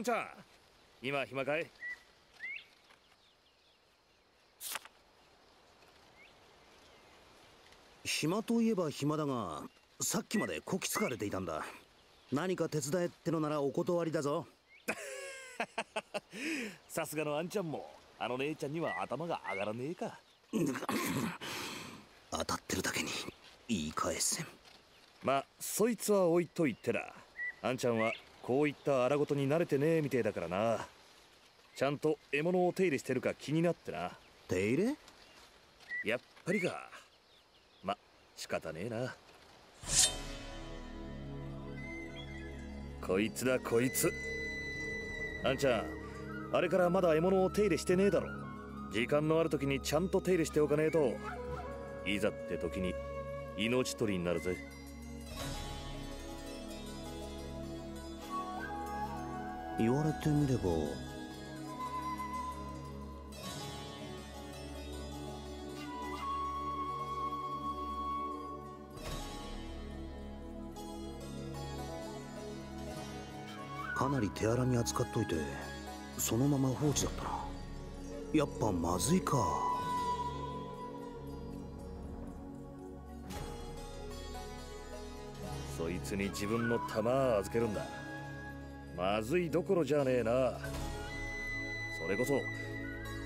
あんちゃん今暇かい？暇といえば暇だがさっきまでこき使われていたんだ。何か手伝えってのならお断りだぞ。さすがのあんちゃんもあの姉ちゃんには頭が上がらねえか。当たってるだけに言い返せん。まあそいつは置いといてだ。あんちゃんはこういった荒事に慣れてねえみてえだからな。ちゃんと獲物を手入れしてるか気になってな。手入れ？やっぱりか。ま仕方ねえな。こいつだこいつ。あんちゃんあれからまだ獲物を手入れしてねえだろ。時間のある時にちゃんと手入れしておかねえと。いざって時に命取りになるぜ言われてみればかなり手荒に扱っといてそのまま放置だったな。やっぱまずいか。そいつに自分の玉預けるんだ。まずいどころじゃねえな。それこそ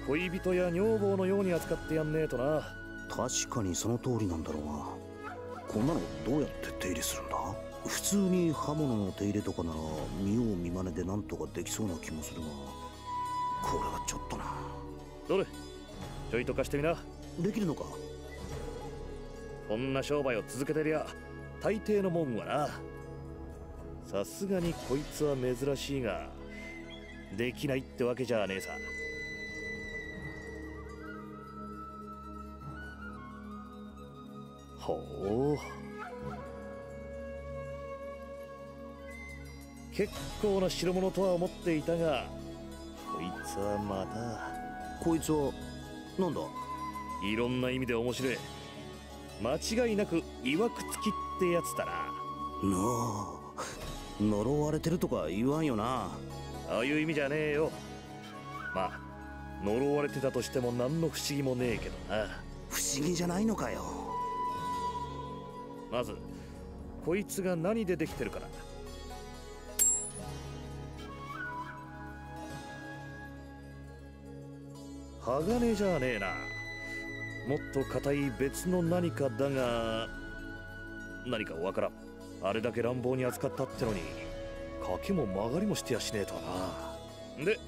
恋人や女房のように扱ってやんねえとな。確かにその通りなんだろうがこんなのどうやって手入れするんだ？普通に刃物の手入れとかなら見よう見まねでなんとかできそうな気もするが。これはちょっとな。どれ？ちょいと貸してみな。できるのか？こんな商売を続けてりゃ大抵のもんはなさすがにこいつは珍しいができないってわけじゃねえさ。ほう。結構な代物とは思っていたがこいつはまたこいつはなんだ？いろんな意味で面白い。間違いなくいわくつきってやつだな。なあ呪われてるとか言わんよな。ああいう意味じゃねえよ。まあ呪われてたとしても何の不思議もねえけどな。不思議じゃないのかよ。まずこいつが何でできてるかな鋼じゃねえな。もっと硬い別の何かだが何かわからんあれだけ乱暴に扱ったってのに賭けも曲がりもしてやしねえとな。で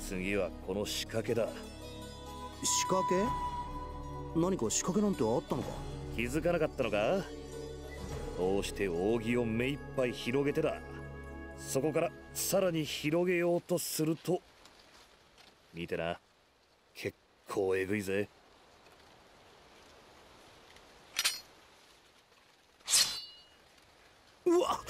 次はこの仕掛けだ。仕掛け？何か仕掛けなんてあったのか？気づかなかったのか？こうして扇を目いっぱい広げてだ。そこからさらに広げようとすると見てな。結構えぐいぜうわ。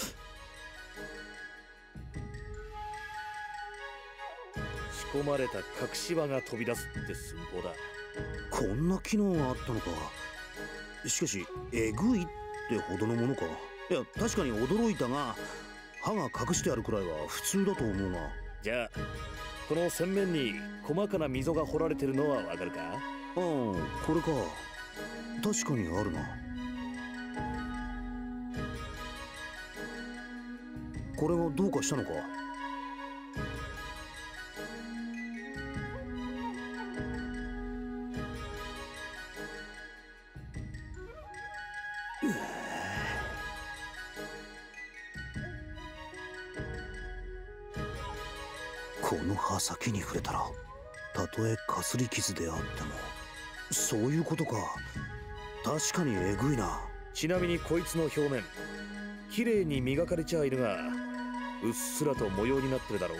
仕込まれた隠し輪が飛び出すって寸法だ。こんな機能があったのか。しかしえぐいってほどのものか。いや確かに驚いたが歯が隠してあるくらいは普通だと思うがじゃあこの洗面に細かな溝が掘られてるのはわかるか？ああこれか。確かにあるなこれがどうかしたのか？この刃先に触れたらたとえかすり傷であってもそういうことか。確かにえぐいな。ちなみにこいつの表面綺麗に磨かれちゃいるがうっすらと模様になってるだろう？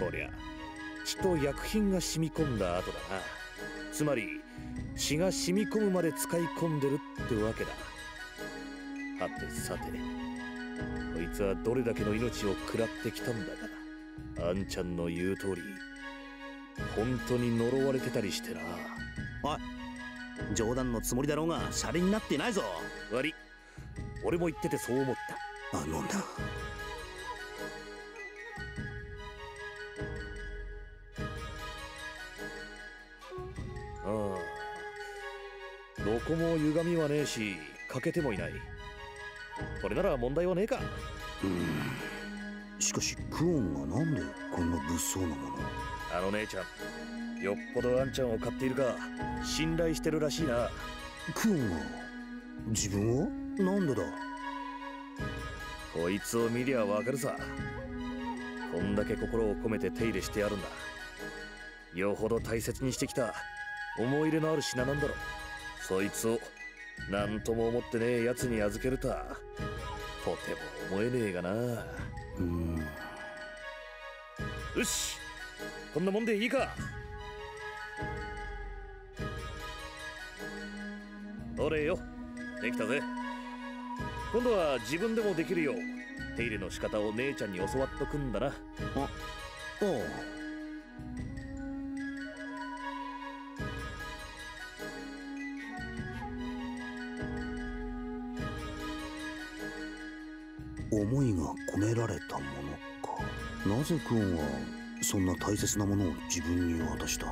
こりゃ血と薬品が染み込んだ後だな。つまり血が染み込むまで使い込んでるってわけだ。はてさてこいつはどれだけの命を食らってきたんだか。あんちゃんの言う通り本当に呪われてたりしてな。おい冗談のつもりだろうがシャレになってないぞ。悪い。俺も言っててそう思った。あのなどこも歪みはねえし欠けてもいない。これなら問題はねえか。うん。しかしクオンがなんでこんな物騒なものあの姉ちゃんよっぽどあんちゃんを買っているか信頼してるらしいな。クオンが自分を？なんでだ？こいつを見りゃわかるさ。こんだけ心を込めて手入れしてやるんだ。よほど大切にしてきた思い入れのある品なんだろそいつを何とも思ってねえ奴に預けるとはとても思えねえがな。うん。よしこんなもんでいいか。俺よ。できたぜ。今度は自分でもできるよう手入れの仕方を姉ちゃんに教わっとくんだな。あああ思いが込められたものか。なぜクオンはそんな大切なものを自分に渡した？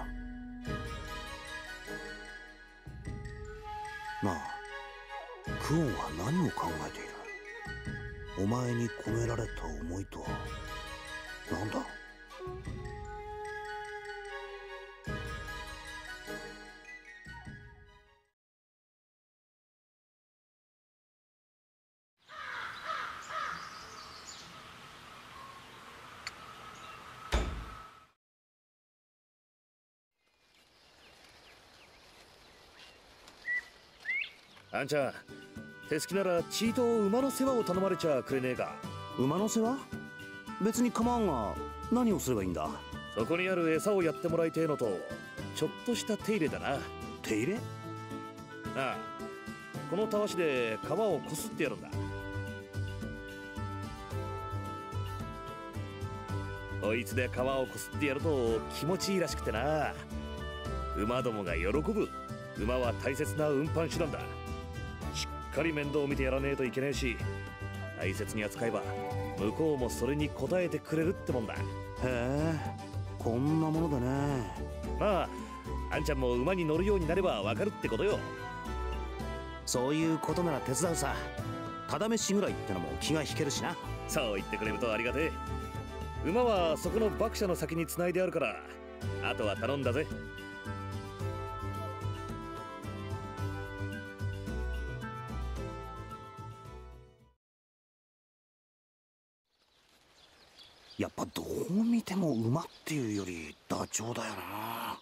なあクオンは何を考えている？お前に込められた思いとは何だ？あんちゃん手すきならチート馬の世話を頼まれちゃくれねえか。馬の世話？別に構わんが何をすればいいんだ？そこにある餌をやってもらいてえのとちょっとした手入れだな。手入れ？ああこのたわしで皮をこすってやるんだ。こいつで皮をこすってやると気持ちいいらしくてな。馬どもが喜ぶ。馬は大切な運搬手段だかり面倒を見てやらねえといけねえし大切に扱えば向こうもそれに応えてくれるってもんだ。へえこんなものだね。まああんちゃんも馬に乗るようになればわかるってことよ。そういうことなら手伝うさ。ただ飯ぐらいってのも気が引けるしな。そう言ってくれるとありがてえ。馬はそこの馬車の先に繋いであるからあとは頼んだぜも馬っていうよりダチョウだよな。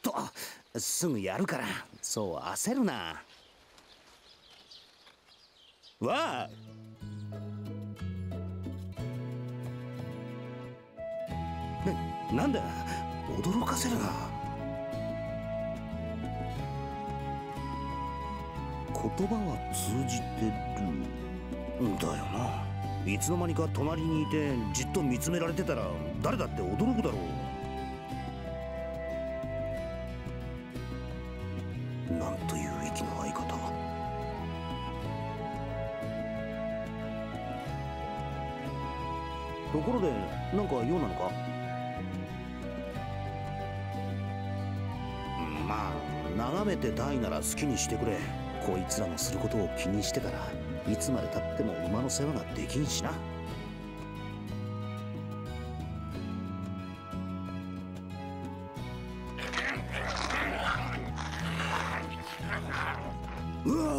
とすぐやるから。そう焦るな。わあ。ななんだ？驚かせるな。言葉は通じてる。だよな。いつの間にか隣にいてじっと見つめられてたら誰だって驚くだろう。なんという息の合い方。ところでなんか用なのか？まあ眺めてたいなら好きにしてくれ。こいつらのすることを気にしてたらいつまでたっても馬の世話ができんしな。う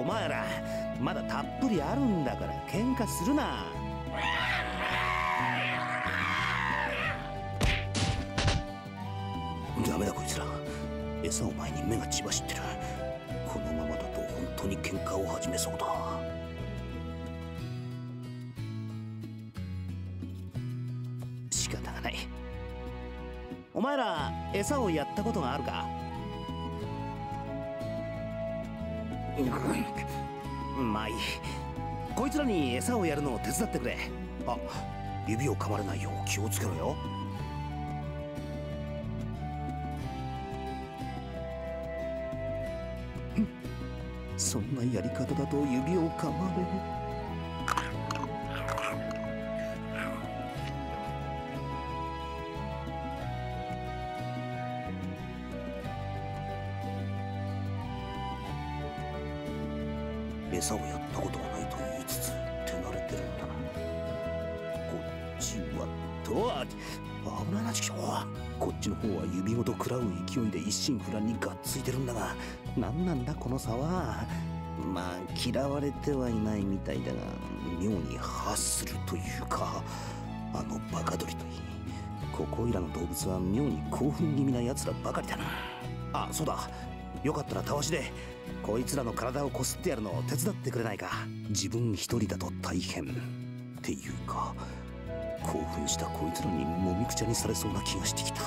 お前らまだたっぷりあるんだから喧嘩するな。ダメだこいつら。餌を前に目が血走ってる。このままだと本当に喧嘩を始めそうだ。仕方がない。お前ら餌をやったことがあるか？まあいいこいつらに餌をやるのを手伝ってくれ。あ指を噛まれないよう気をつけろよ。そんなやり方だと指を噛まれ餌をやったことがないと言いっちはとは危ないなちくしょうこっちの方は指ごと食らう勢いで一心不乱にがっついてるんだが。何なんだこの差は？まあ嫌われてはいないみたいだが妙に発するというか。あのバカ鳥といいここいらの動物は妙に興奮気味な奴らばかりだな。あそうだ。よかったらたわしで。こいつらの体をこすってやるのを手伝ってくれないか？自分一人だと大変っていうか興奮したこいつらにもみくちゃにされそうな気がしてきた。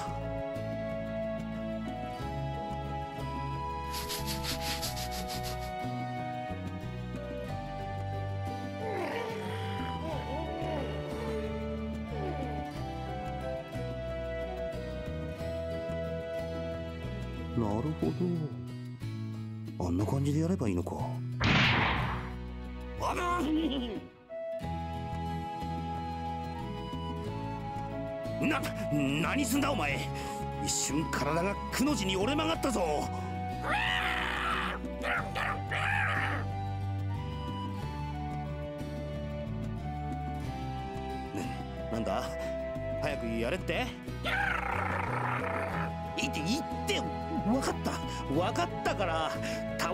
なるほど。んな感じでやればいいのか。あなな何すんだお前。一瞬体がくの字に折れ曲がったぞ。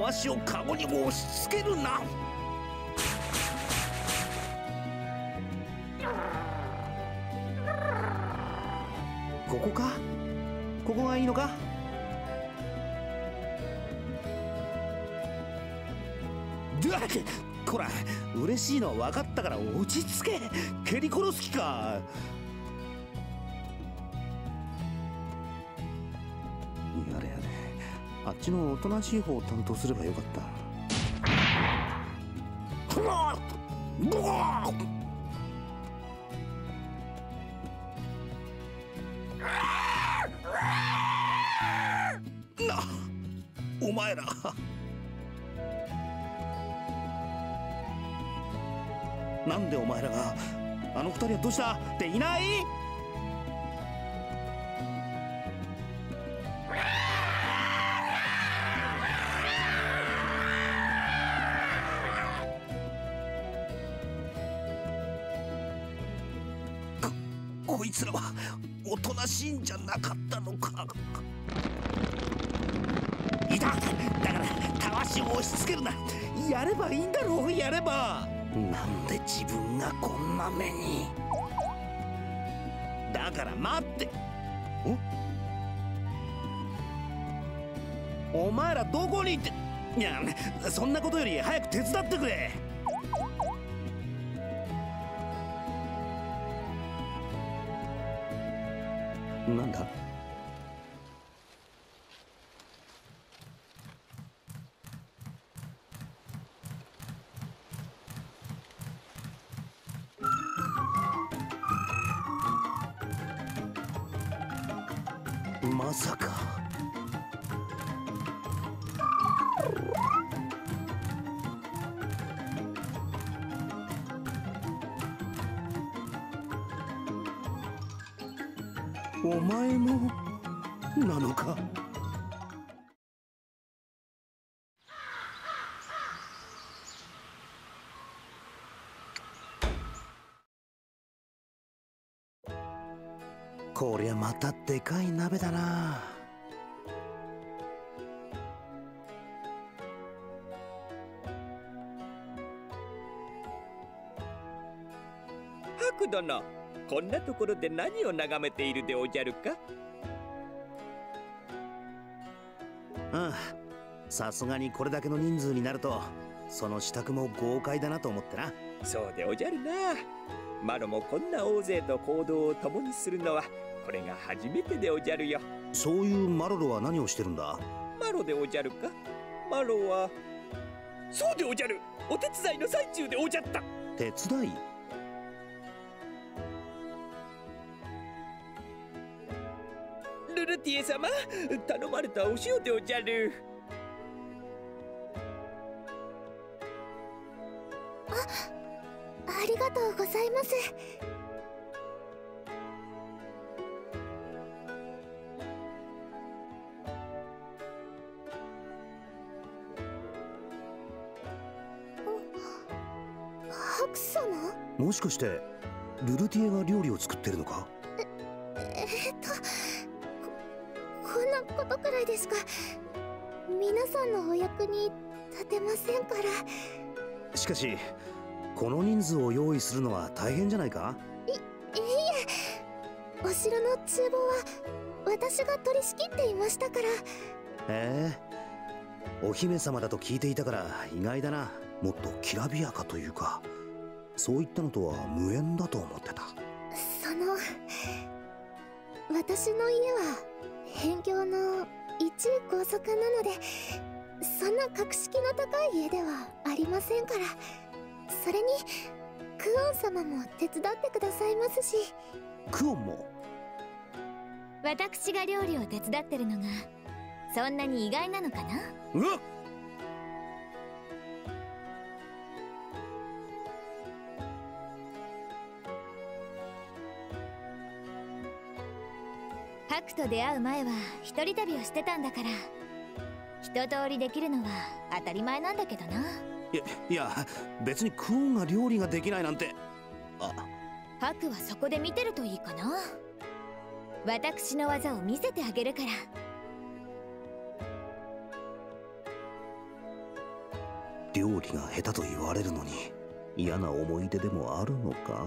たわしをカゴに押し付けるな。ここか？ここがいいのか？ドゥこら嬉しいのは分かったから落ち着け。蹴り殺す気か。ちのおとなしい方を担当すればよかった。うわっうわっなお前ら。なんでお前らがあの二人はどうしたっていない？ここいつらはおとなしいんじゃなかったのか。いた。だからたわしを押し付けるな。やればいいんだろうやれば。なんで自分がこんな目に。だから待って。お？お前らどこに行っていやそんなことより早く手伝ってくれなんだ？またでかい鍋だな。ハク殿こんなところで何を眺めているでおじゃるか？うんさすがにこれだけの人数になるとその支度も豪快だなと思ってな。そうでおじゃるな。マロもこんな大勢と行動を共にするのはこれが初めてでおじゃるよ。そういうマロロは何をしてるんだ？マロでおじゃるか？マロはそうでおじゃる。お手伝いの最中でおじゃった。手伝い？ルルティエ様頼まれたお塩でおじゃる。ありがとうございますもしかしてルルティエが料理を作ってるのか？えーっとここんなことくらいですか？皆さんのお役に立てませんから。しかしこの人数を用意するのは大変じゃないか？いいえお城の厨房は私が取り仕切っていましたから。へえ。お姫様だと聞いていたから意外だな。もっときらびやかというかそういったのとは無縁だと思ってた。その私の家は辺境の一位高速なのでそんな格式の高い家ではありませんから。それにクオン様も手伝ってくださいますし。クオンも？私が料理を手伝ってるのがそんなに意外なのかな？うわっクと出会う前は一人旅をしてたんだから。一通りできるのは当たり前なんだけどな。いやいや別にクオンが料理ができないなんて。あ。ハクはそこで見てるといいかな。私の技を見せてあげるから。料理が下手と言われるのに嫌な思い出でもあるのか？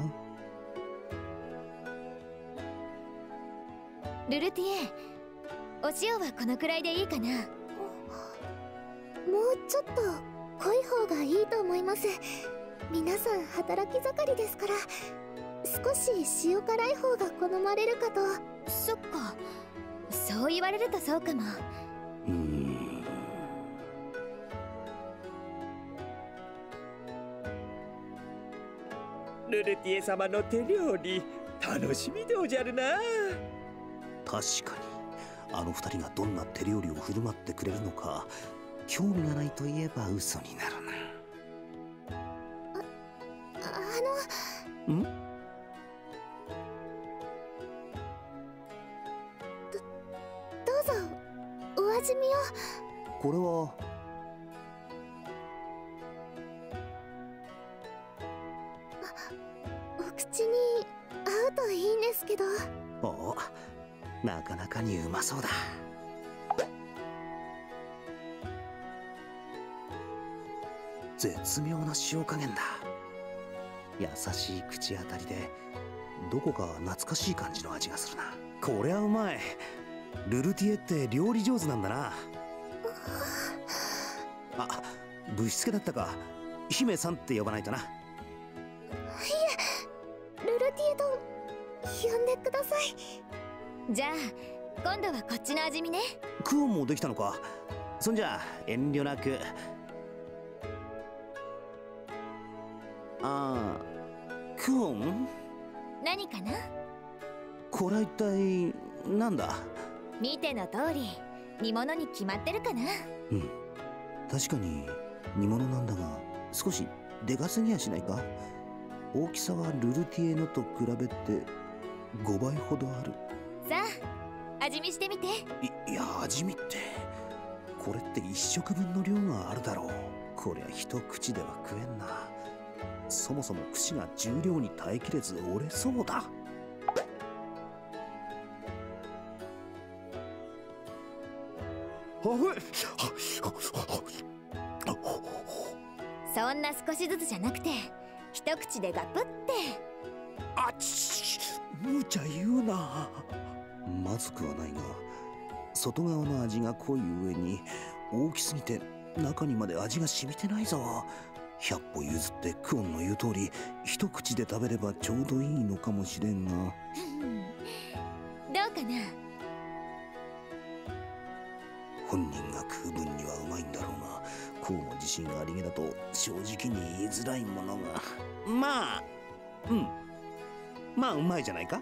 ルルティエお塩はこのくらいでいいかな。もうちょっと濃い方がいいと思います。皆さん働き盛りですから。少し塩辛い方が好まれるかと。そっか。そう言われるとそうかも。うーん。ルルティエ様の手料理楽しみでおじゃるな確かに。あの二人がどんな手料理を振る舞ってくれるのか興味がないと言えば嘘になるあの。なん？どうぞ。お味見を。これはなかなかにうまそうだ。絶妙な塩加減だ。優しい口当たりでどこか懐かしい感じの味がするな。こりゃうまい。ルルティエって料理上手なんだな。あぶしつけだったか。姫さんって呼ばないとな。いえルルティエと呼んでください。じゃあ今度はこっちの味見ね。クオンもできたのか。そんじゃ遠慮なく。ああクオン何かな？これは一体なんだ？見ての通り煮物に決まってるかな？うん。確かに煮物なんだが少しでかすぎやしないか？大きさはルルティエのと比べて5倍ほどあるさあ味見してみて。いいや味見ってこれって一食分の量があるだろう。こりゃ一口では食えんな。そもそも串が重量に耐えきれず折れそうだ。そんな少しずつじゃなくて一口でガプって。あち無茶言うなまずくはないが外側の味が濃い上に大きすぎて中にまで味が染みてないぞ。100歩譲ってクオンの言う通り一口で食べればちょうどいいのかもしれんが。どうかな？本人が食う分にはうまいんだろうがこうも自信ありげだと正直に言いづらいものが。まあうん。まあうまいじゃないか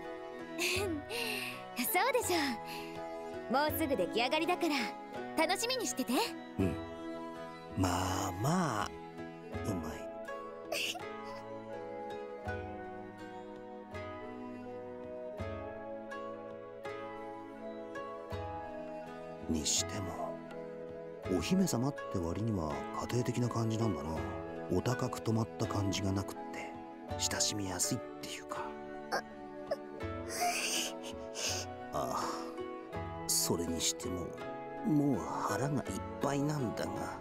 そうでしょもうすぐ出来上がりだから。楽しみにしてて。うん。まあまあうまい。にしてもお姫様って割には家庭的な感じなんだな。お高く止まった感じがなくって親しみやすいっていうか あそれにしてももう腹がいっぱいなんだが。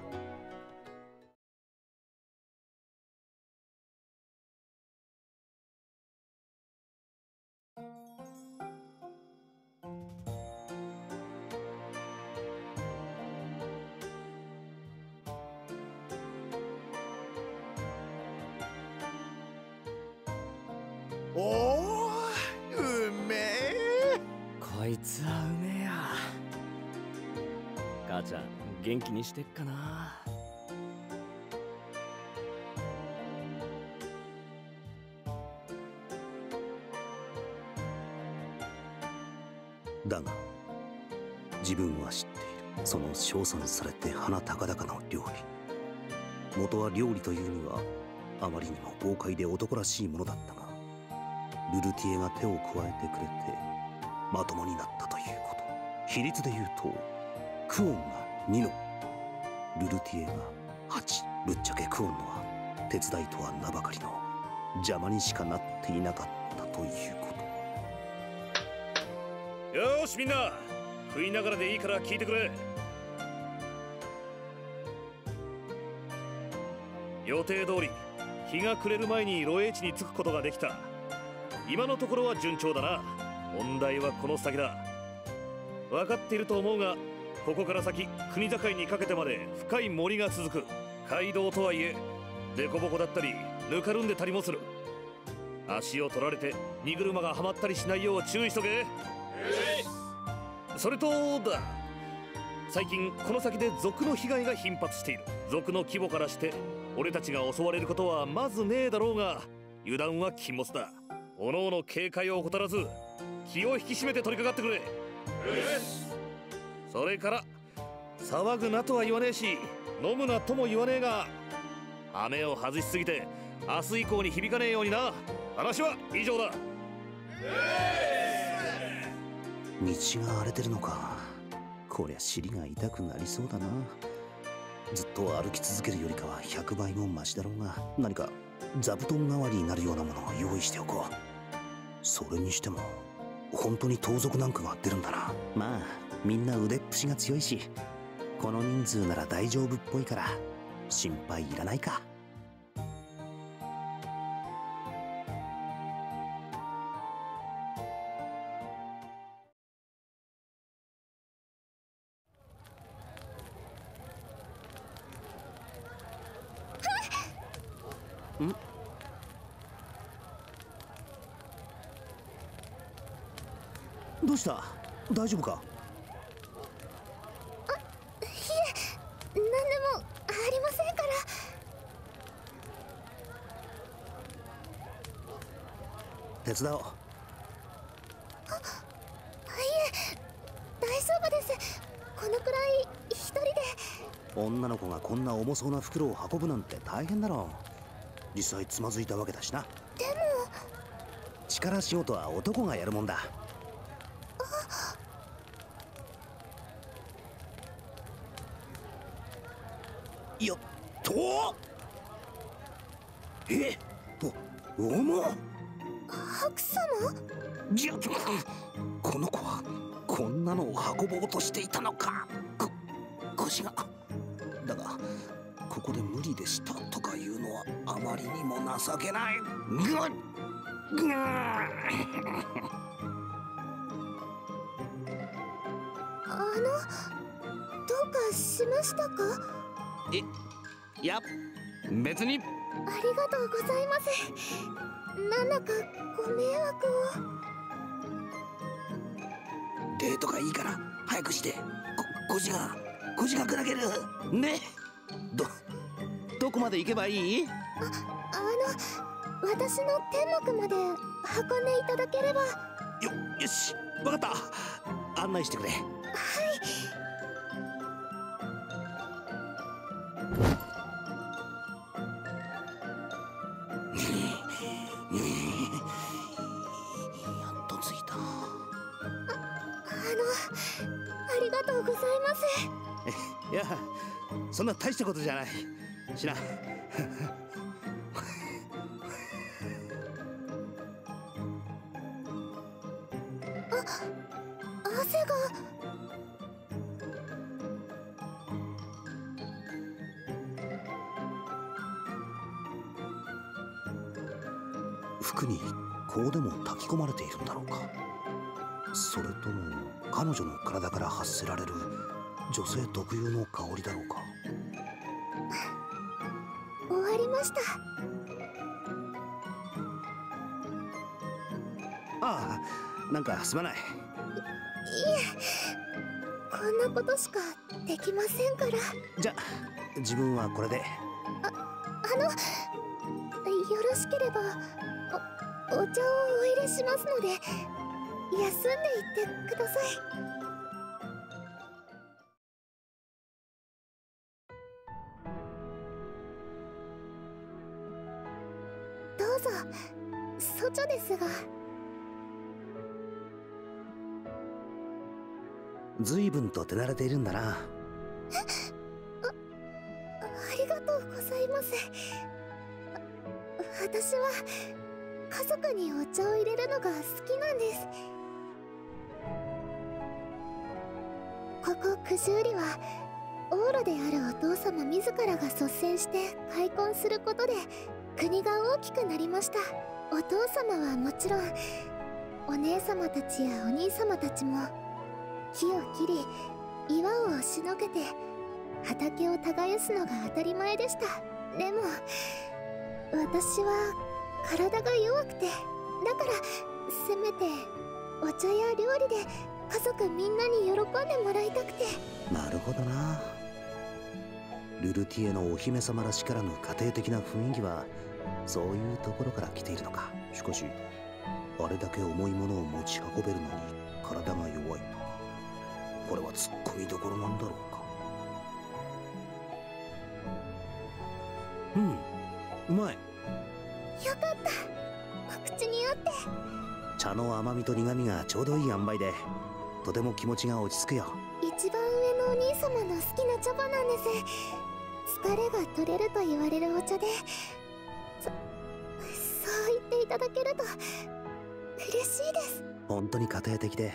してっかな。だが自分は知っている。その称賛されて鼻高々の料理。元は料理というにはあまりにも豪快で男らしいものだったがルルティエが手を加えてくれてまともになったということ。比率で言うとクオンが2のルルティエが8ぶっちゃけクオンのは手伝いとは名ばかりの邪魔にしかなっていなかったということ。よーしみんな。食いながらでいいから聞いてくれ。予定通り日が暮れる前にロエ地に着くことができた。今のところは順調だな。問題はこの先だ。分かっていると思うがここから先国境にかけてまで深い森が続く。街道とはいえ凸凹だったりぬかるんでたりもする。足を取られて荷車がはまったりしないよう注意しとけ。それとだ最近この先で賊の被害が頻発している。賊の規模からして俺たちが襲われることはまずねえだろうが油断は禁物だ。各々警戒を怠らず気を引き締めて取り掛かってくれ。それから騒ぐなとは言わねえし飲むなとも言わねえが羽目を外しすぎて明日以降に響かねえようにな。話は以上だ。道が荒れてるのか。こりゃ尻が痛くなりそうだな。ずっと歩き続けるよりかは100倍もマシだろうが何か座布団代わりになるようなものを用意しておこう。それにしても本当に盗賊なんかが出るんだな。まあみんな腕っぷしが強いしこの人数なら大丈夫っぽいから心配いらないか。どうした？大丈夫か何でもありませんから手伝おう大丈夫です。このくらい一人で。女の子がこんな重そうな袋を運ぶなんて大変だろう。実際つまずいたわけだしな。でも力仕事は男がやるもんだ。よっと。えお重っうとしていたのか。こ腰が。だがここで無理でした。とかいうのはあまりにも情けない。ぐっ。ぐー。あのどうかしましたか？いや別に。ありがとうございます。なんだかご迷惑を。デートがいいから早くして。こ腰が腰が砕ける。ね。どどこまで行けばいい？あの私の天幕まで運んでいただければ。よよし。わかった。案内してくれ。や そんな大したことじゃない。しな汗が。服に香でも炊き込まれているんだろうか。それとも彼女の体から発せられる女性特有の香りだろうか？終わりました。ああなんかすまない。いえこんなことしかできませんから。じゃ自分はこれで。あのよろしければおお茶をお入れしますので休んでいってくださいが。随分と手慣れているんだな。ありがとうございます。あ私は家族にお茶を入れるのが好きなんです。ここ九十里は王路であるお父様自らが率先して開墾することで国が大きくなりましたお父様はもちろんお姉様たちやお兄様たちも木を切り岩を押しのけて畑を耕すのが当たり前でしたでも私は体が弱くてだからせめてお茶や料理で家族みんなに喜んでもらいたくて。なるほどな。ルルティエのお姫様らしからぬ家庭的な雰囲気はそういうところから来ているのか。しかしあれだけ重いものを持ち運べるのに体が弱い。とこれは突っ込みどころなんだろうか。うん。うまい。よかった。お口に合って。茶の甘みと苦みがちょうどいい塩梅でとても気持ちが落ち着くよ。一番上のお兄様の好きな茶葉なんです。疲れが取れると言われるお茶でそそう言っていただけると嬉しいです。本当に家庭的で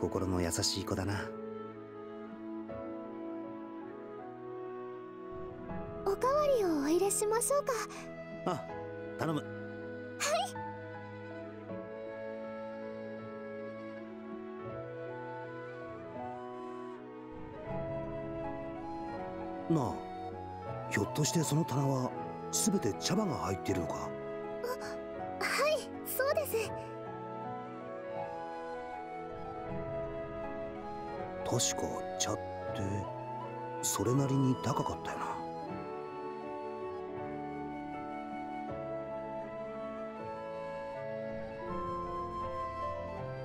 心の優しい子だな。おかわりをお入れしましょうか。あ頼む。なあひょっとしてその棚は全て茶葉が入っているのか？はいそうです。確か茶ってそれなりに高かったよな。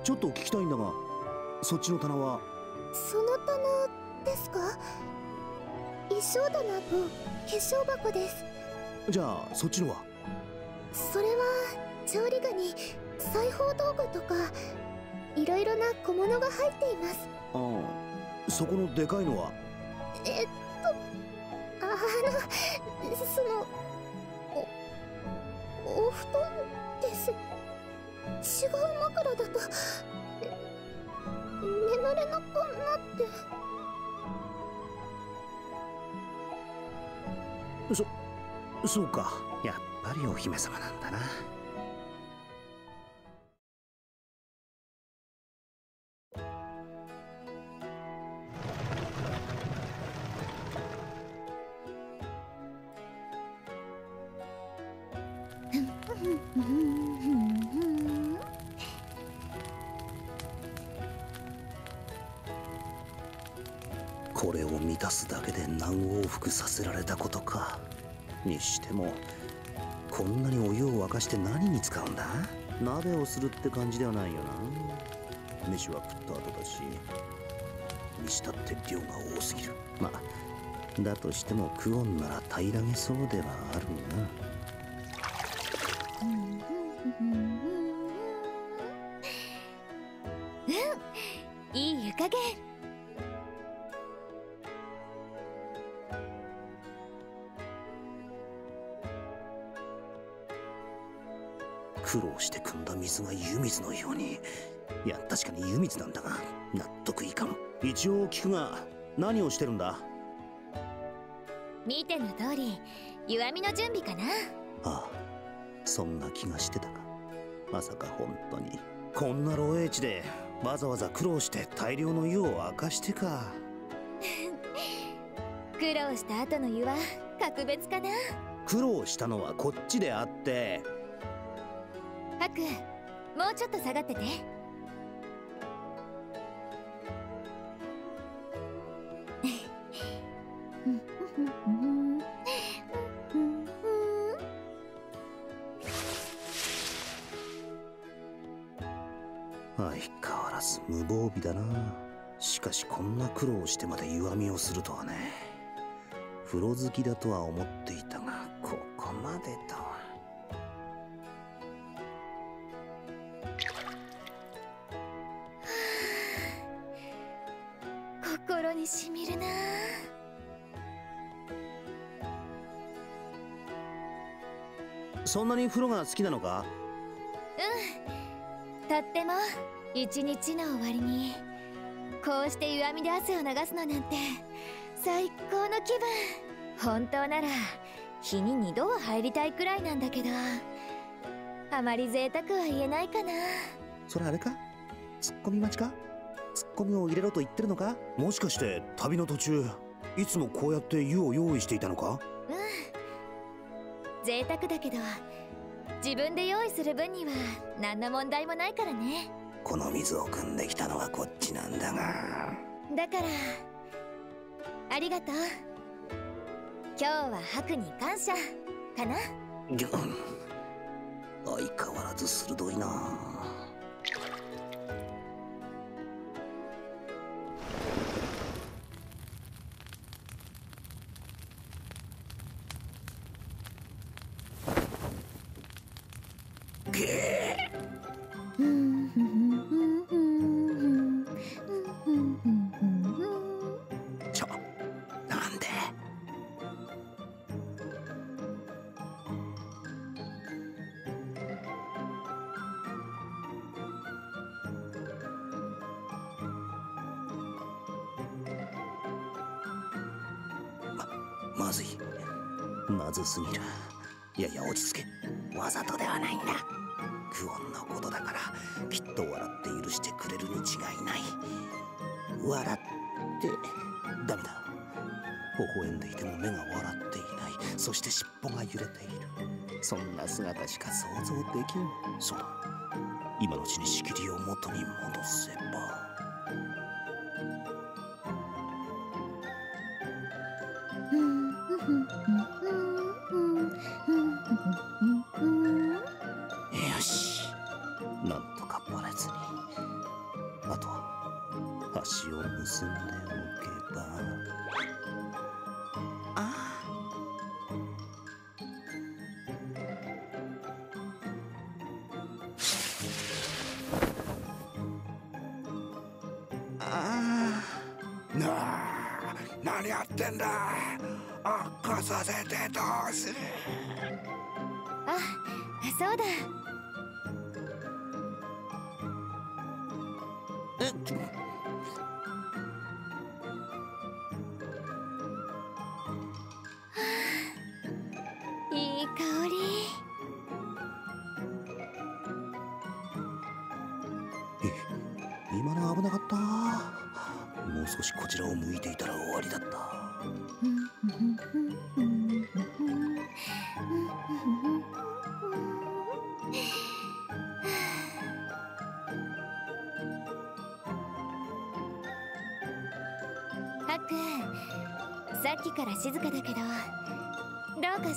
ちょっと聞きたいんだがそっちの棚は？その棚ですか？衣装棚と化粧箱ですじゃあそっちのは？それは調理具に裁縫道具とかいろいろな小物が入っています。ああそこのでかいのは？えっとああのそのおお布団です。違う枕だとそうか。やっぱりお姫様なんだな。鍋をするって感じではないよな。飯は食った後だしにしたって量が多すぎる。まあだとしてもクオンなら平らげそうではあるな。一応聞くが何をしてるんだ？見ての通り湯あみの準備かな。ああそんな気がしてたか。まさか本当にこんな漏洩地でわざわざ苦労して大量の湯を沸かしてか。苦労した後の湯は格別かな。苦労したのはこっちであって。ハクもうちょっと下がってて相変わらず無防備だな。しかしこんな苦労してまで弱みをするとはね。風呂好きだとは思っていたがここまでだ。そんなに風呂が好きなのか？うん。とっても一日の終わりにこうして湯あみで汗を流すのなんて最高の気分。本当なら日に2度は入りたいくらいなんだけどあまり贅沢は言えないかな。それあれか？ツッコミ待ちか？ツッコミを入れろと言ってるのか？もしかして旅の途中いつもこうやって湯を用意していたのか？うん贅沢だけど自分で用意する分には何の問題もないからね。この水を汲んできたのはこっちなんだが。だからありがとう。今日は白に感謝。かな？相変わらず鋭いな姿しか想像できん。そうだ。今のうちに仕切りを元に戻せば。よし。なんとかバレずに。あとは端を結んでおけば。ってんだ。悪化させてどうする。あそうだ。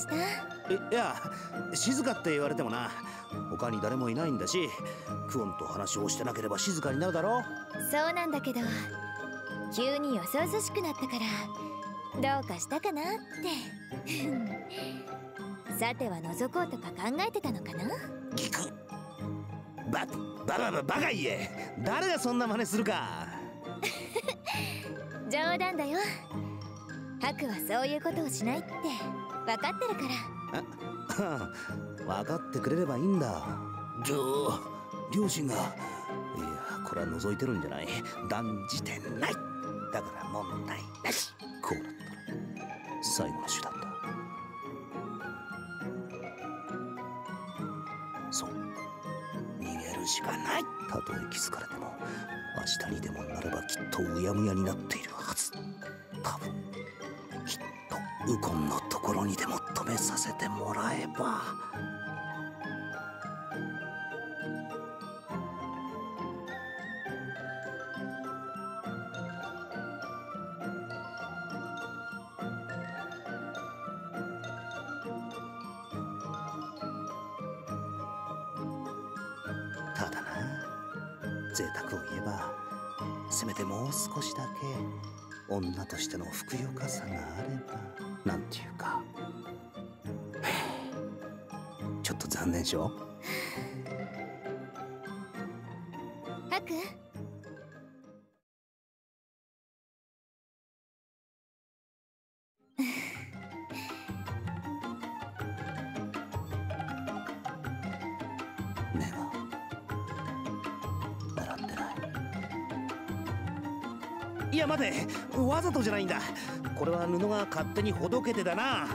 した？えいや静かって言われてもな。他に誰もいないんだしクオンと話をしてなければ静かになるだろそうなんだけど急によそよそしくなったからどうかしたかなって。さては覗こうとか考えてたのかな？聞く。バババババカ言え。誰がそんな真似するか。冗談だよ。ハクはそういうことをしないって分かってるから。分かってくれればいいんだ。じゃあ両親がいやこれは覗いてるんじゃない。断じてない。だから問題なし。こうなったら最後の手段だ。そう。逃げるしかない。たとえ気づかれても明日にでもなればきっとうやむやになっているはず。多分。ウコンのところにでも止めさせてもらえば。ふくよかさがあればなんていうか。ちょっと残念でしょ？や待て。わざとじゃないんだ。これは布が勝手にほどけてだな。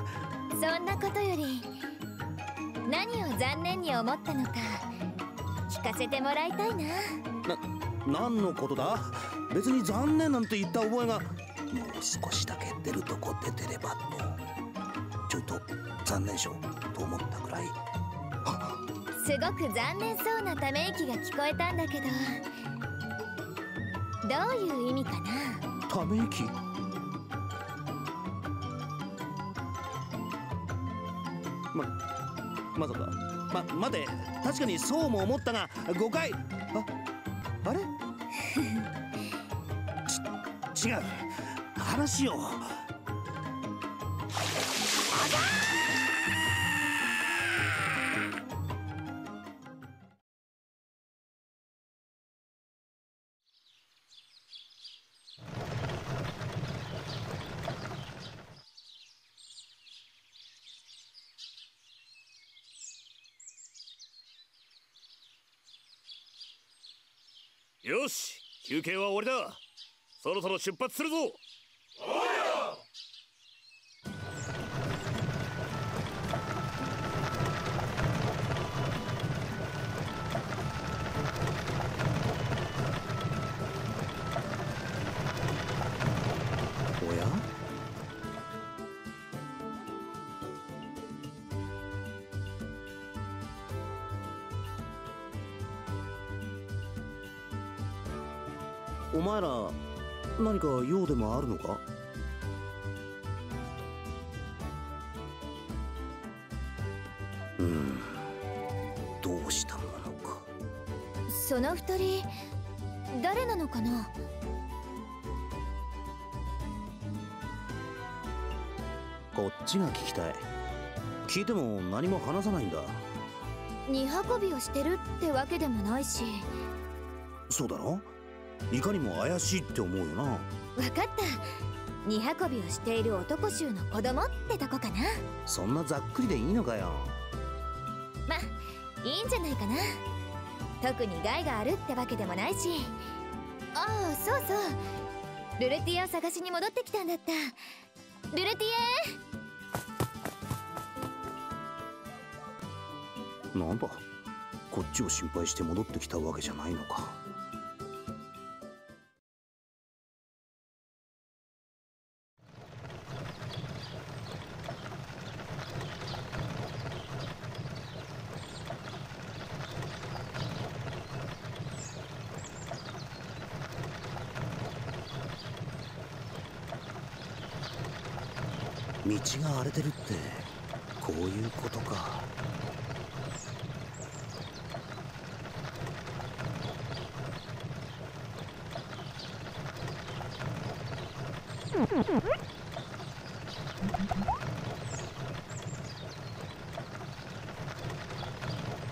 そんなことより何を残念に思ったのか聞かせてもらいたいな。何のことだ？別に残念なんて言った覚えがもう少しだけ出るとこ出てればと。ちょいと残念しょと思ったくらい。すごく残念そうなため息が聞こえたんだけどどういう意味かな？ため息？ままさか。ま待て。確かにそうも思ったが誤解。ああれ？ち違う。話を。よし休憩は終わりだ。そろそろ出発するぞ。何か用でもあるのか？うん。どうしたものか。その二人誰なのかな？こっちが聞きたい。聞いても何も話さないんだ。荷運びをしてるってわけでもないし。そうだろ？いかにも怪しいって思うよな。わかった。荷運びをしている男衆の子供ってとこかな。そんなざっくりでいいのかよ。まいいんじゃないかな。特に害があるってわけでもないし。ああそうそう。ルレティエを探しに戻ってきたんだった。ルレティなんだ。こっちを心配して戻ってきたわけじゃないのか道が荒れてるってこういうことか。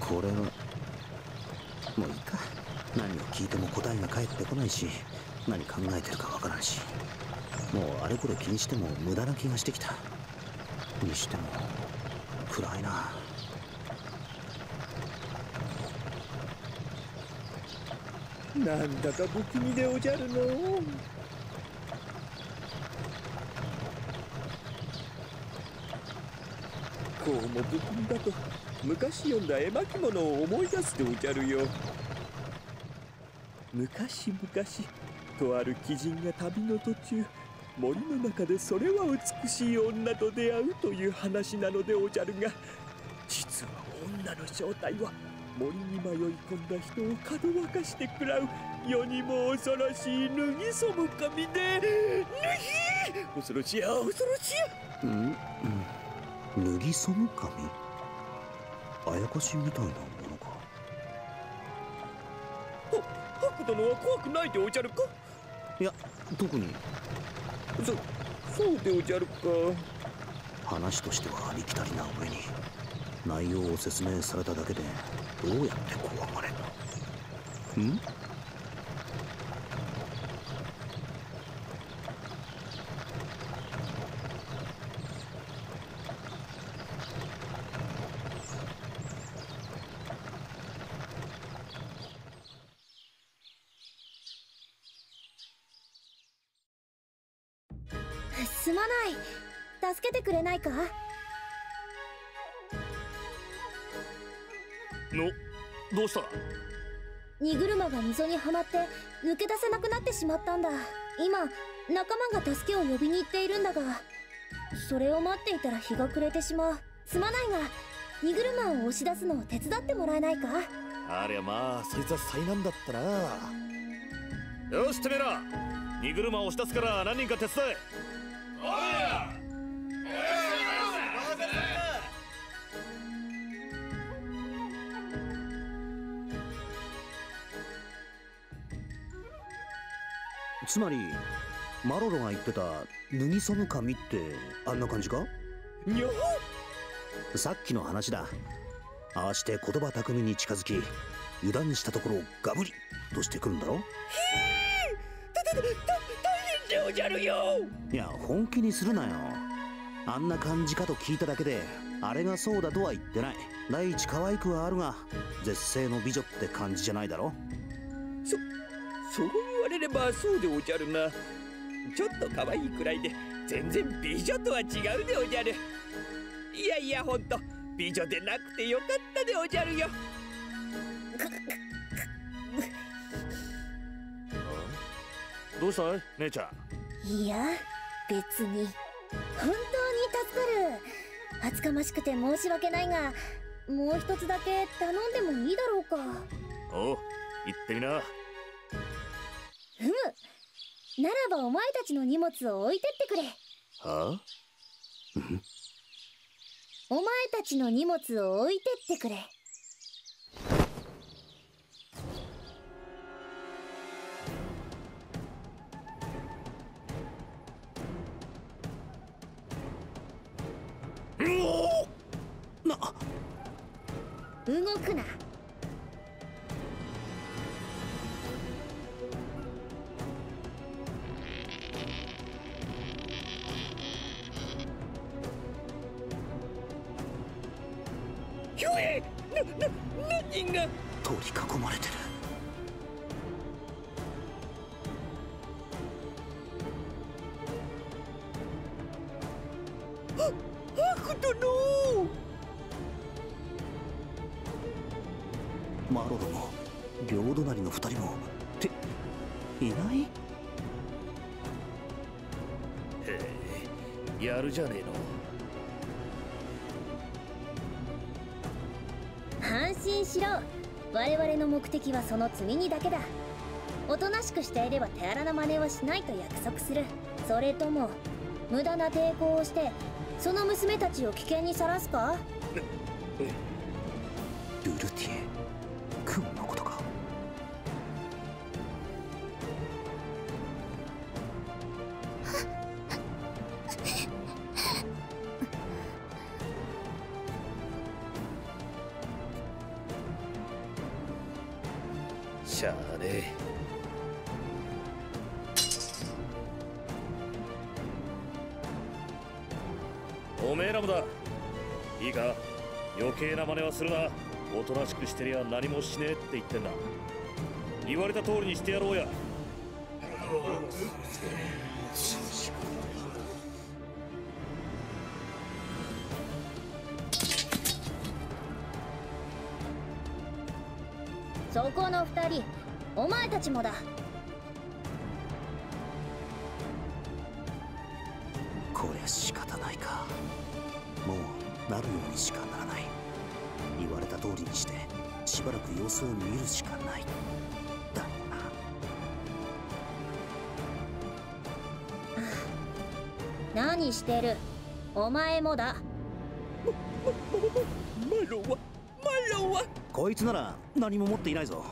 これはもういいか。何を聞いても答えが返ってこないし何考えてるかわからんし。もうあれこれ気にしても無駄な気がしてきた。にしても暗いな。なんだか不気味でおじゃるの。こうも不気味だと昔読んだ絵巻物を思い出すでおじゃるよ。昔々とある鬼人が旅の途中森の中でそれは美しい女と出会うという話なのでおじゃるが実は女の正体は森に迷い込んだ人をかどわかして食らう世にも恐ろしい脱ぎそむ神で脱ぎ!恐ろしや恐ろしや!うん？うん脱ぎそむ神？あやかしみたいなものか。ハク殿は怖くないでおじゃるか？いや特にそそうでおじゃるか。話としてはありきたりな上に内容を説明されただけでどうやって怖がれん？まったんだ。今仲間が助けを呼びに行っているんだが。それを待っていたら日が暮れてしまう。すまないが荷車を押し出すのを手伝ってもらえないか？ありゃまあそいつは災難だったな。よしてめえら。荷車を押し出すから何人か手伝えつまりマロロが言ってた脱ぎそむ神ってあんな感じか？にゃさっきの話だ。ああして言葉巧みに近づき油断したところをガブリとしてくるんだろ？でおじゃるよ。いや本気にするなよ。あんな感じかと聞いただけであれがそうだとは言ってない。第一可愛くはあるが絶世の美女って感じじゃないだろ？そう言われればそうでおじゃるなちょっと可愛いくらいで全然美女とは違うでおじゃる。いやいやほんと美女でなくてよかったでおじゃるよ。どうしたい？姉ちゃん。いや別に。本当に助かる。厚かましくて申し訳ないがもう一つだけ頼んでもいいだろうか。おう行ってみなならばお前たちの荷物を置いてってくれ。は？お前たちの荷物を置いてってくれ。な。動くなその次にだけだ。おとなしくしていれば手荒な真似はしないと約束する。それとも無駄な抵抗をしてその娘たちを危険にさらすか？ルルティエしゃあね。えおめえらもだ。いいか？余計な真似はするな。おとなしくしてりゃ何もしねえって言ってんだ。言われた通りにしてやろうや。そこの二人お前たちもだ。こりゃ仕方ないか。もうなるようにしかならない。言われた通りにしてしばらく様子を見るしかない。だろうな何してる？お前もだ。マロはマロは。こいつなら何も持っていないぞ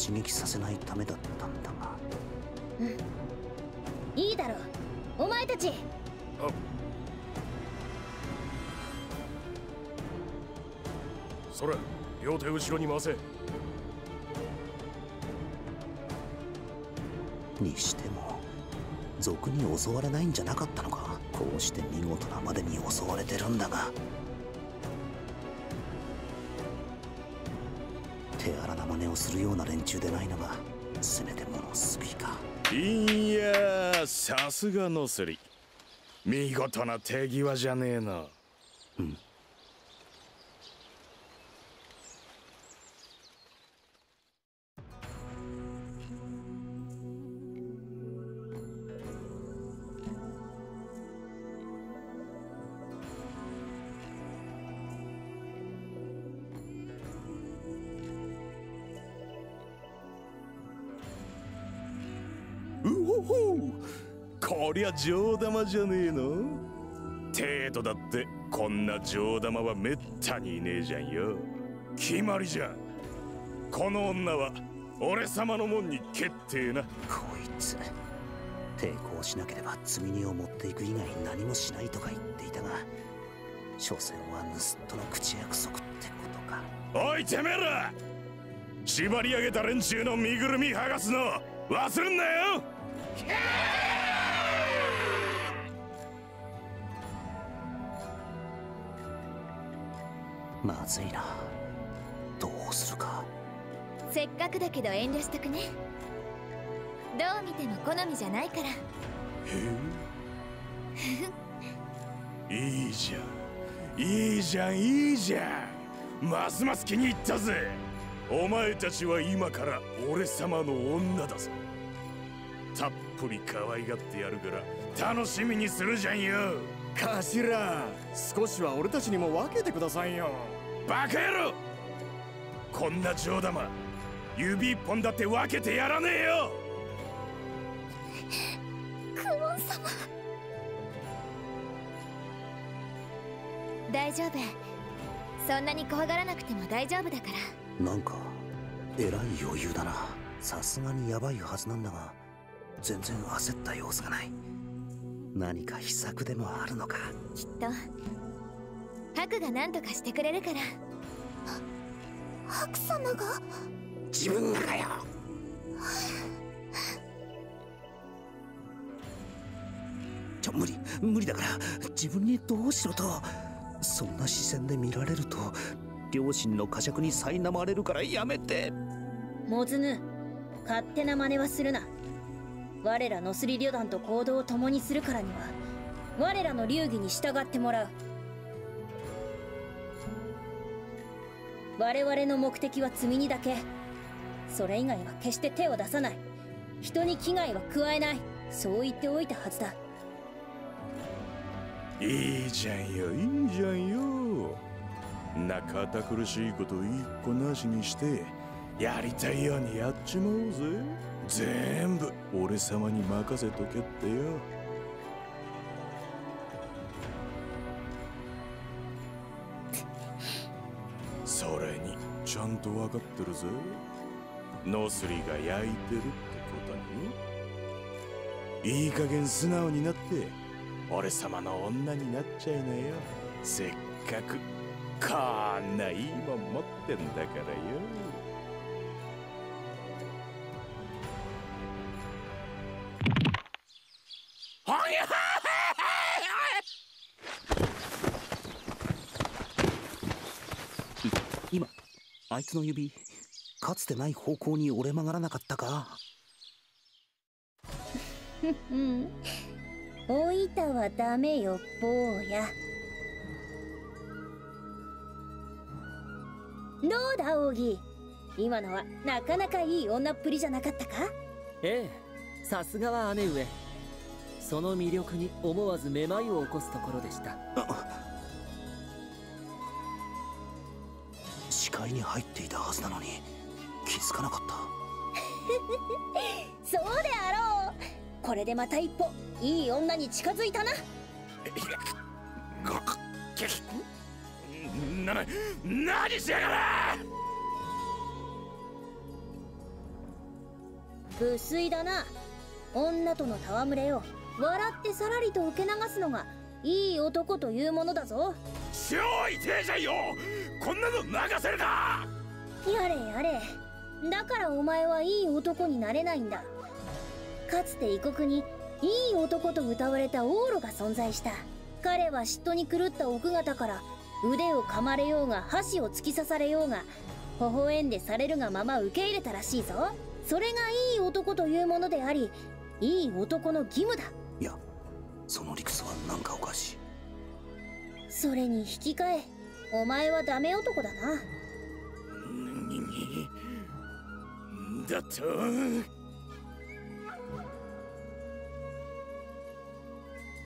刺激させないためだったんだが。いいだろう。お前たち。それ両手後ろに回せ。にしても賊に襲われないんじゃなかったのか。こうして見事なまでに襲われてるんだが真似をするような連中でないのがせめて物すびか。いやさすがのすり。見事な手際じゃねえなうんこりゃ上玉じゃねえの？程度だってこんな上玉はめったにいねえじゃんよ。決まりじゃ。んこの女は俺様の門に決定な。こいつ。抵抗しなければ積み荷を持っていく以外何もしないとか言っていたが所詮は盗人の口約束ってことか。おいてめえら！縛り上げた連中の身ぐるみ剥がすの忘れんなよまずいな。どうするか。せっかくだけど遠慮しとくね。どう見ても好みじゃないから。いいじゃん。いいじゃんいいじゃん。ますます気に入ったぜ。お前たちは今から俺様の女だぞたっぷり可愛がってやるから楽しみにするじゃんよ。頭少しは俺たちにも分けてくださいよバカ野郎!こんな上玉指一本だって分けてやらねえよ!クオン様。大丈夫。そんなに怖がらなくても大丈夫だから。なんかえらい余裕だな。さすがにヤバいはずなんだが全然焦った様子がない。何か秘策でもあるのか。きっとハクが何とかしてくれるから。ハク様が？自分がかよ。ちょ無理。無理だから自分にどうしろと。そんな視線で見られると両親の呵責に苛まれるからやめて。モズヌ勝手な真似はするな。我らノスリ旅団と行動を共にするからには我らの流儀に従ってもらう我々の目的は積み荷だけ。それ以外は決して手を出さない。人に危害は加えない。そう言っておいたはずだ。いいじゃんよいいじゃんよ。な堅苦しいこと一個なしにしてやりたいようにやっちまおうぜ。全部俺様に任せとけってよ。それにちゃんと分かってるぜ。ノスリが焼いてるってことに。いい加減素直になって俺様の女になっちゃいなよ。せっかくこんないいもん持ってんだからよ。ほんや今あいつの指かつてない方向に折れ曲がらなかったか？う んおいたはダメよ坊や。どうだ王儀今のはなかなかいい女っぷりじゃなかったか？ええさすがは姉上。その魅力に思わずめまいを起こすところでした界に入っていたはずなのに気づかなかった。そうであろう。これでまた一歩いい女に近づいたな。なな何しやがる無粋だな。女との戯れを笑ってさらりと受け流すのがいい男というものだぞ。超痛えじゃんよ。こんなの流せるか？やれやれ。だからお前はいい男になれないんだ。かつて異国にいい男と歌われたオーロが存在した。彼は嫉妬に狂った奥方から腕を噛まれようが箸を突き刺されようが微笑んでされるがまま受け入れたらしいぞ。それがいい男というものでありいい男の義務だ。いやその理屈はなんかおかしい。それに引き換えお前はダメ男だな。だと。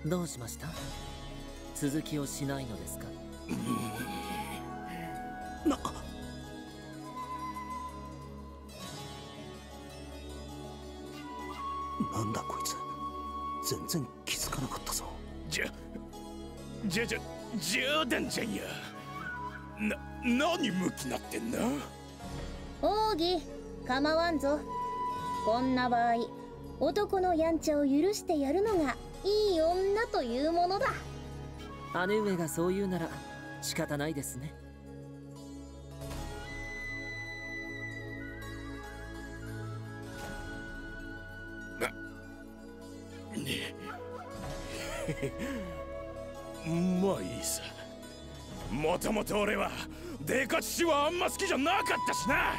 どうしました？続きをしないのですか？ななんだこいつ全然気づかなかったぞ。じゃじゃじゃ冗談じゃんや。な何向きなってんだ奥義構わんぞ。こんな場合男のやんちゃを許してやるのがいい女というものだ。姉上がそう言うなら仕方ないですねまあいいさ。もともと俺はデカ父はあんま好きじゃなかったしな。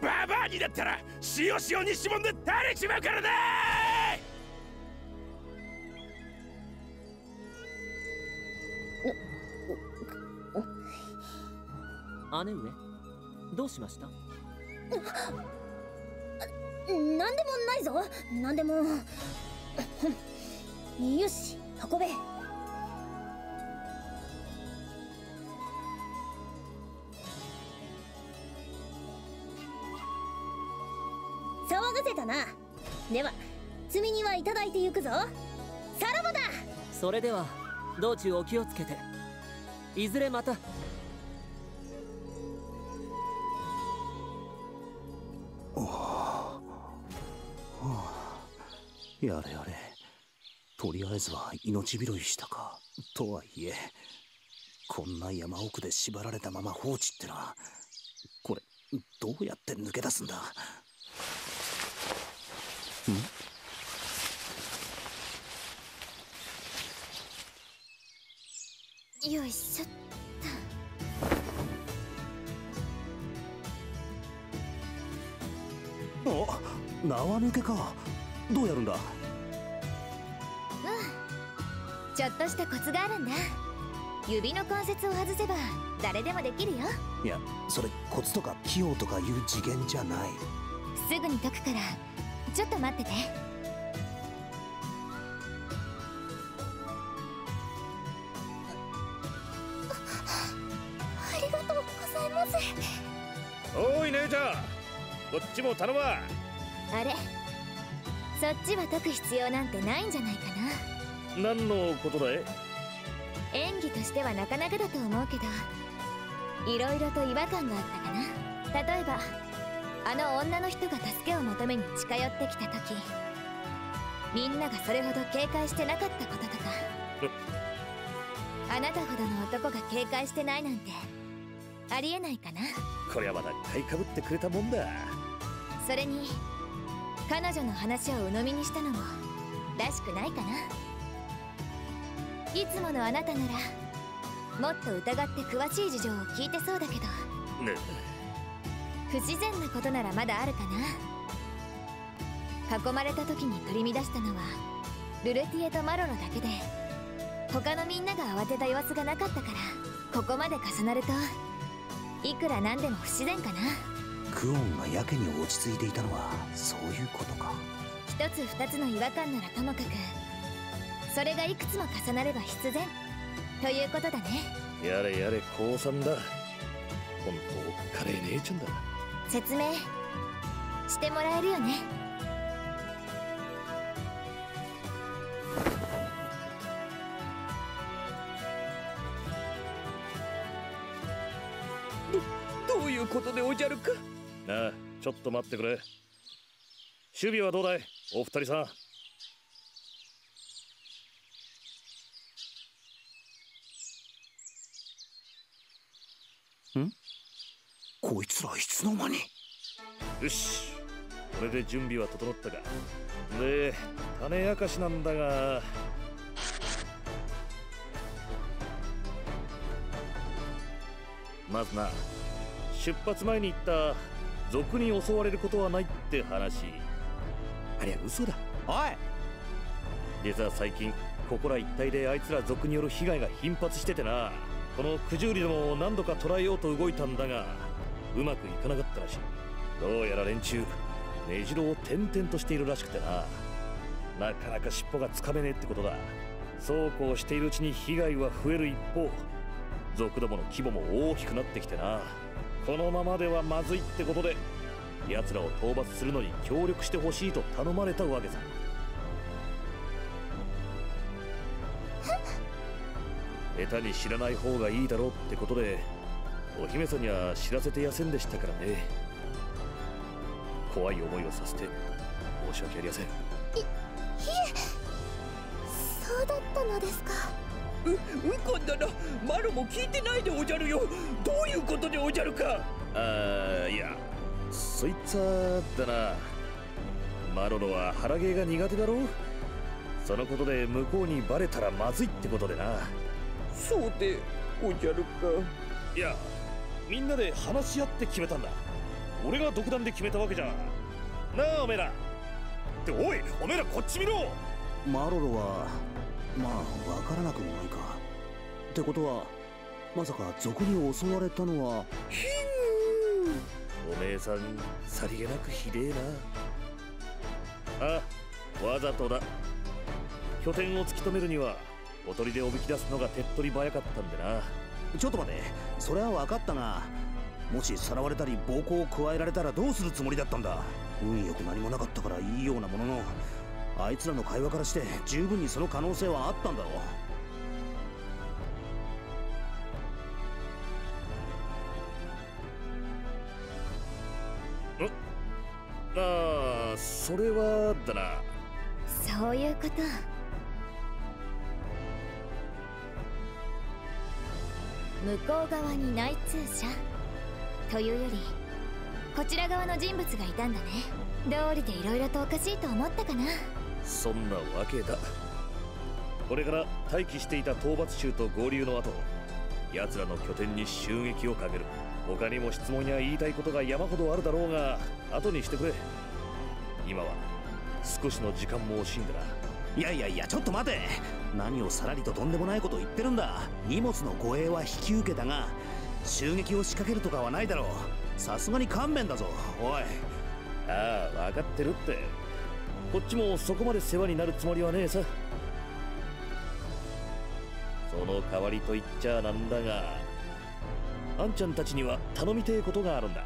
ババアにだったら塩塩にしぼんで垂れちまうからな姉上どうしました？なんでもないぞ。なんでも。よし運べ。騒がせたな。では積み荷はいただいてゆくぞ。さらばだ。それでは道中お気をつけて。いずれまたやれやれ。とりあえずは命拾いしたか。とはいえこんな山奥で縛られたまま放置ってのはこれどうやって抜け出すんだ？ん？よいしょっと。あ縄抜けか。どうやるんだ？うん。ちょっとしたコツがあるんだ。指の関節を外せば誰でもできるよ。いやそれコツとか器用とかいう次元じゃない。すぐに解くからちょっと待っててこっちも頼む。わあれそっちは解く必要なんてないんじゃないかな。何のことだい？演技としてはなかなかだと思うけどいろいろと違和感があったかな。例えばあの女の人が助けを求めに近寄ってきた時みんながそれほど警戒してなかったこととかあなたほどの男が警戒してないなんてありえないかな。これはまだ買いかぶってくれたもんだそれに彼女の話を鵜呑みにしたのもらしくないかな。いつものあなたならもっと疑って詳しい事情を聞いてそうだけど。ね不自然なことならまだあるかな。囲まれた時に取り乱したのはルレティエとマロロだけで他のみんなが慌てた様子がなかったからここまで重なるといくらなんでも不自然かなクオンがやけに落ち着いていたのはそういうことか。一つ二つの違和感ならともかくそれがいくつも重なれば必然。ということだね。やれやれ降参だ。ほんとおっかれえ姉ちゃんだ。説明してもらえるよね。どういうことでおじゃるかなあちょっと待ってくれ。守備はどうだい？お二人さん。こいつらいつの間に？よしこれで準備は整ったか。で種明かしなんだが。まずな出発前に言った賊に襲われることはないって話。ありゃ嘘だ。おい。実は最近ここら一帯であいつら賊による被害が頻発しててな。この九十里でも何度か捕らえようと動いたんだがうまくいかなかったらしい。どうやら連中根城を転々としているらしくてな。なかなか尻尾がつかめねえってことだ。そうこうしているうちに被害は増える一方族どもの規模も大きくなってきてなこのままではまずいってことで奴らを討伐するのに協力してほしいと頼まれたわけさ。下手に知らない方がいいだろうってことでお姫さんには知らせてやせんでしたからね。怖い思いをさせて申し訳ありません。いいえそうだったのですか。うウコンだなマロも聞いてないでおじゃるよどういうことでおじゃるかあーいやそいつはだなマロロは腹芸が苦手だろうそのことで向こうにバレたらまずいってことでなそうでおじゃるかいやみんなで話し合って決めたんだ俺が独断で決めたわけじゃなあおめえらっておいおめえらこっち見ろマロロはまあわからなくもないか。ってことはまさか賊に襲われたのはおめえさんさりげなくひでえな。あわざとだ。拠点を突き止めるにはおとりでおびき出すのが手っ取り早かったんでな。ちょっと待て。それは分かったがもしさらわれたり暴行を加えられたらどうするつもりだったんだ。運よく何もなかったからいいようなもののあいつらの会話からして十分にその可能性はあったんだろう。ああそれはだな。そういうこと。向こう側に内通者？というよりこちら側の人物がいたんだね。道理でいろいろとおかしいと思ったかな？そんなわけだ。これから待機していた討伐衆と合流の後奴らの拠点に襲撃をかける。他にも質問や言いたいことが山ほどあるだろうが後にしてくれ。今は少しの時間も惜しいんだな。いやいやいやちょっと待て。何をさらりととんでもないこと言ってるんだ。荷物の護衛は引き受けたが襲撃を仕掛けるとかはないだろう。さすがに勘弁だぞ。おい。ああ分かってるってこっちもそこまで世話になるつもりはねえさ。その代わりと言っちゃなんだがあんちゃんたちには頼みてえことがあるんだ。